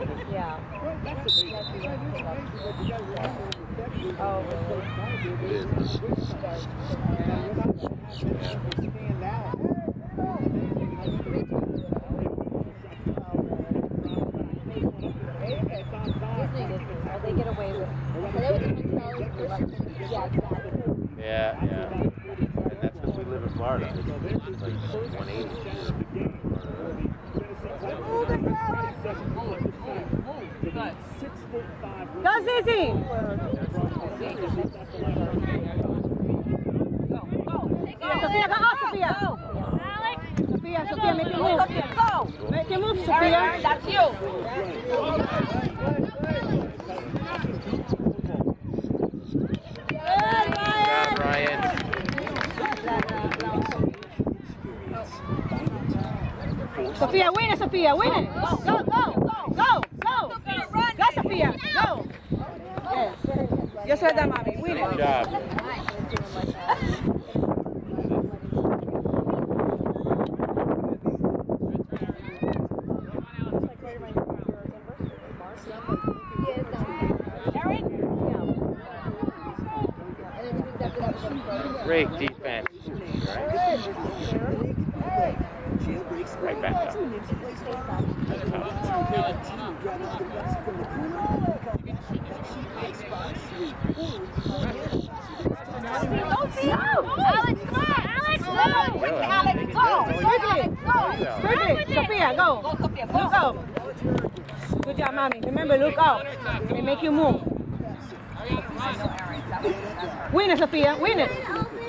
Yeah. Oh. Yeah, yeah. And that's because we live in Florida. It's like 180. Go, Zizi. Sophia, go out, Sophia. Sophia, Sophia, make your move. Go! Make your move, Sophia. That's you. Good, Good Ryan. job, Ryan. Sophia, win it, Sophia, win it. Go, go, go, go, go. Go, Sophia, go. Yes. Yes, right there, mommy. Win Good it. job. Great defense. Right back up. Alex, come on, Alex, go. Quick, Alex, go. Quickly. Go. Quickly. Sophia, go. Go, Sophia, Look out. Good job, mommy. Remember, look out. And make you move. Win it, Sophia. Win it.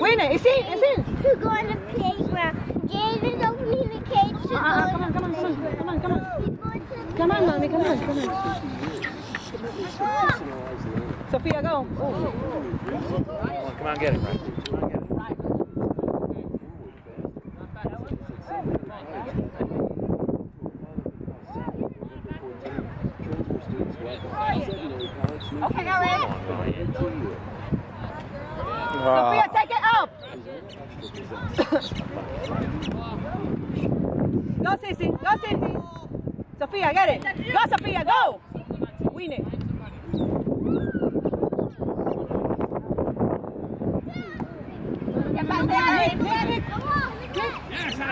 Win it. It's in. It's in. to go on the playground. David don't communicate to Uh, uh, come on, come on, come on, come on, come on. Come on, mommy. Come on, come on. Sophia, go. On, come on, get it, Ryan. Come on, get it. Okay, Alex. Come on, Ryan. Sophia, take it up. go, Sissy. Go, Sissy. Sophia, get it. Go, Sophia, go. Win it. Get back there, Aaron.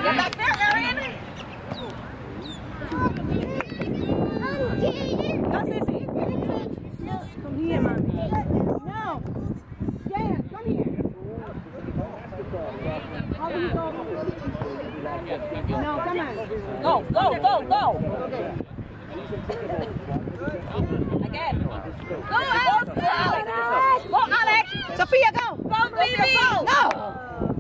Get back there, mommy. No. Come here. Go? Go, go, go, go. Again. Go, Alex. Go, Alex. Go, Alex. Sophia, go. Go, Phoebe. No.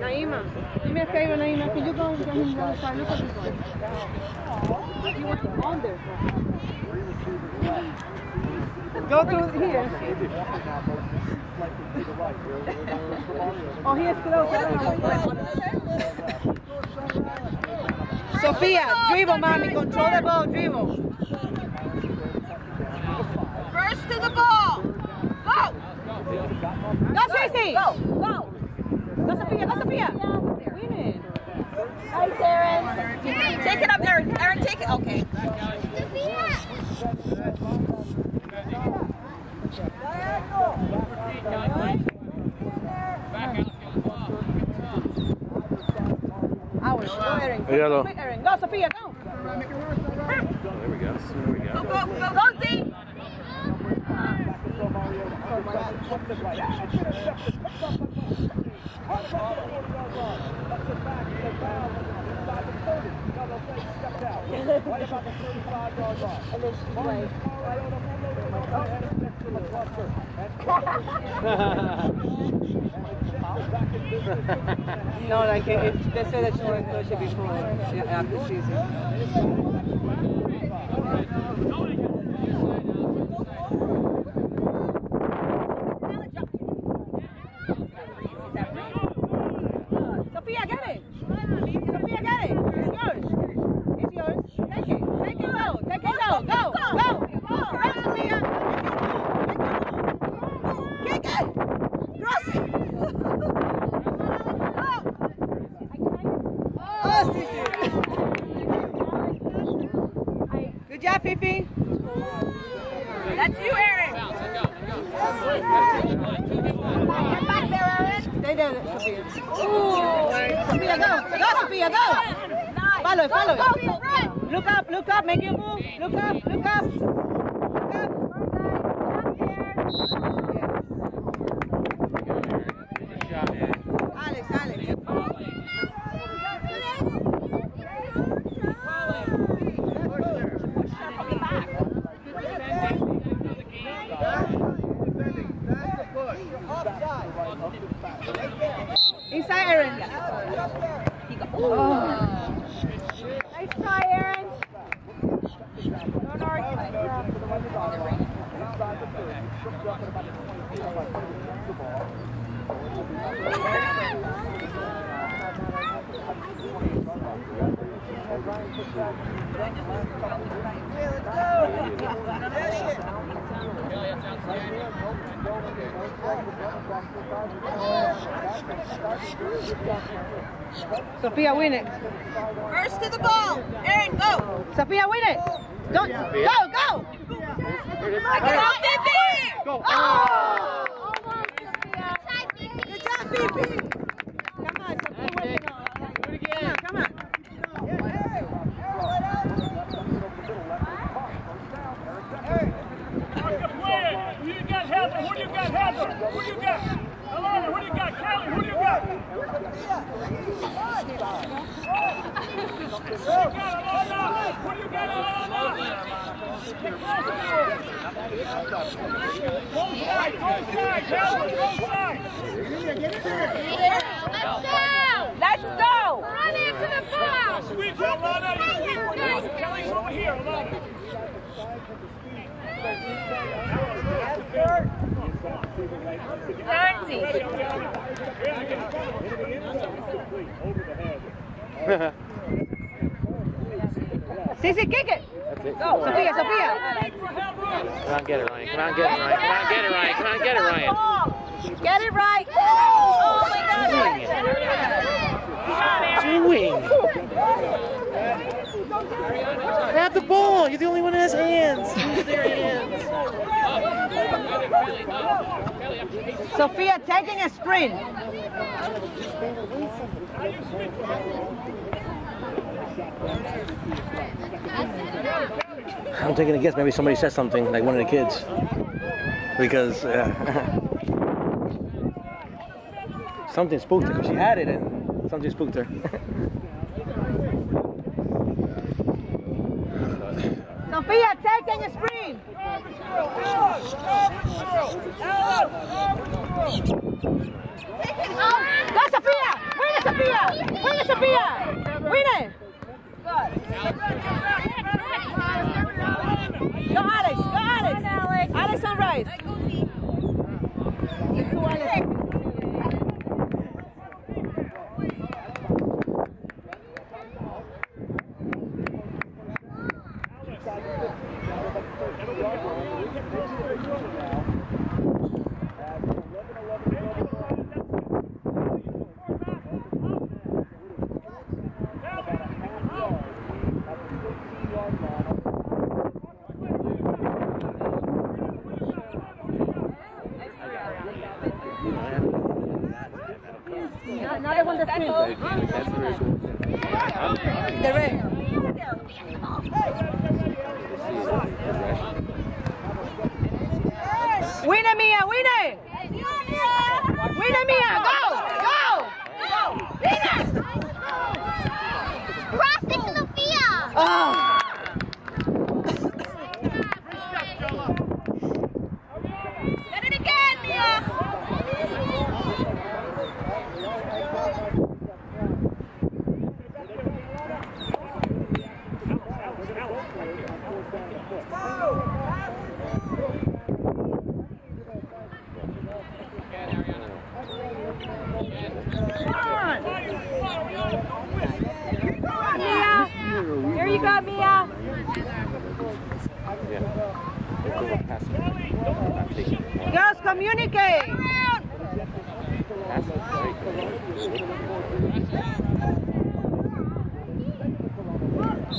Naima, do me a favor, Naima. Can you go and get him? Look at this one. You went under. Go through here. Oh, here's close. Sophia, dribble, mommy. Control the ball, dribble. First to the ball. Go. Go, Tracy. Go, go. Go, Sophia. Go, Sophia. Win it. Nice, Aaron. Take it up, Aaron. Aaron, take it. Okay. Ours. Go, Erin. Yellow. Quick, Erin. Go, Sophia. Go. There we go. There we Go, go. go, go, no, like if they say that she won't coach it before after season. Take it. Low. Take it low. Go. Go. Go, Sophia. Kick it. Cross it. Sissy. Good job, Fifi. That's you, Aaron. Get back there, Aaron. Stay there, Sophia. Sophia, go. Go, Sophia, go. Follow, it, follow. it. Look up, look up, make your move. Look up, look up. Look up. Alex, Alex. Inside, Aaron. Nice try, Aaron. Don't argue. Sophia, win it. First to the ball. Aaron, go. Sophia, win it. Don't. Go, go. Get off Fifi. Go. Oh. Good job, Fifi. Come on, Sophia, win it. Come on, come on. Who you got, Heather? Who you got, Heather? Who you got? Alana, who you got? Kelly, who you got? Who you got, Alana? Who you got, Alana? Side, go. Let's go. Run into the ball! Sweep, Alana, you sweep. Kelly's over here, Alana. Nancy. Sissy, kick it. That's it. Go, Sophia, Sophia. Come on, get it, Ryan. Come on, get it, Ryan. Come on, get it, Ryan. Come on, get it, Ryan. Get it right. Oh my God. Doing. Grab the ball. You're the only one that has hands. Use their hands. Sophia taking a sprint. I'm taking a guess. Maybe somebody said something, like one of the kids. Because uh, something spooked her. She had it and something spooked her. Sophia taking a sprint. Go, Sophia. Win it, Sophia. Win it, Sophia. Win it. Go, Alex. Go, Alex. Alex Sunrise now they want the sprint. That's very cool. The red. Win it, Mia. Win it. Win it, Mia. Go. Go. Cross it to Sophia! Oh. Get it again, Mia. Mia. Here Yeah. Girls, communicate. Pass eh it right.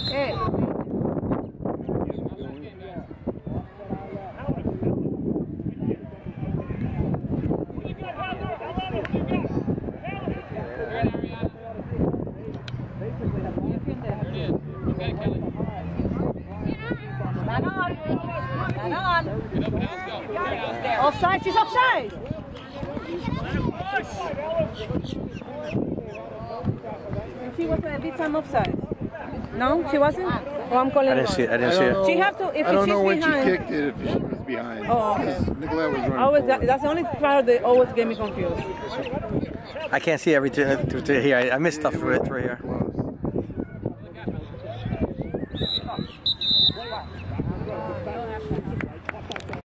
Hey. Man on. Man on. Offside, she's offside. She was a big time offside. No, she wasn't? Oh, I'm calling I didn't see it. I didn't see it. She have to, if I don't she's know when behind. she kicked it, if she was behind. Oh, okay. Nicolette was running Always, that, that's the only part that always get me confused. I can't see everything to, to here. I, I missed stuff right, right here. Well,